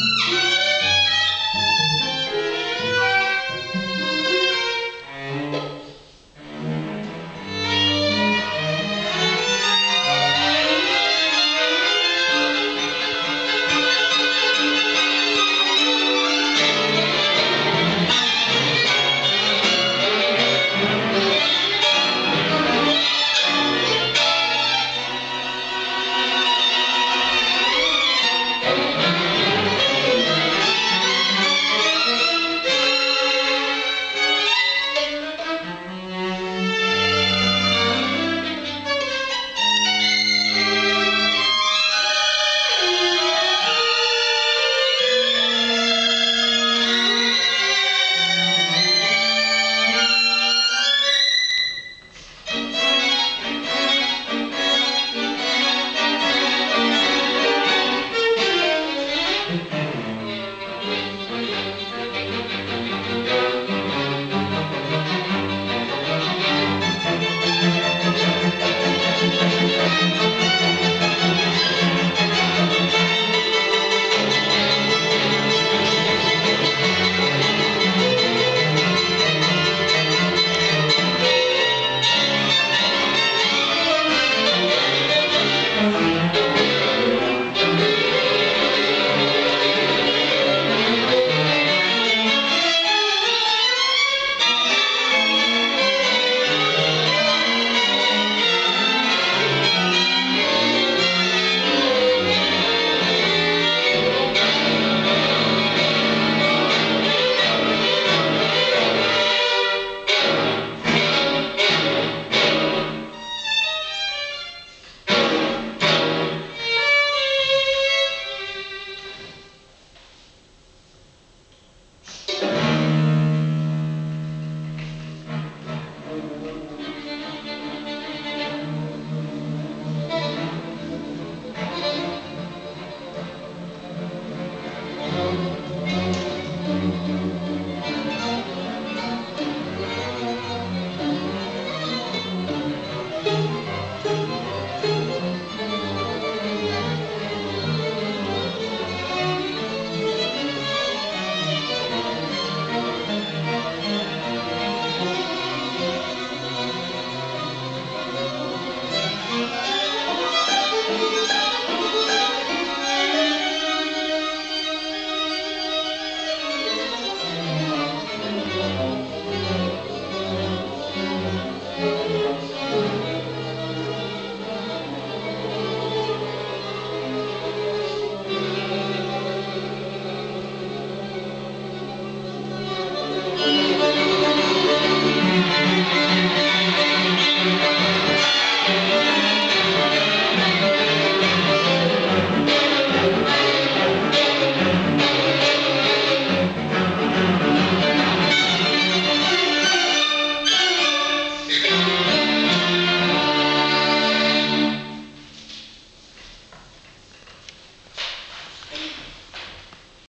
Música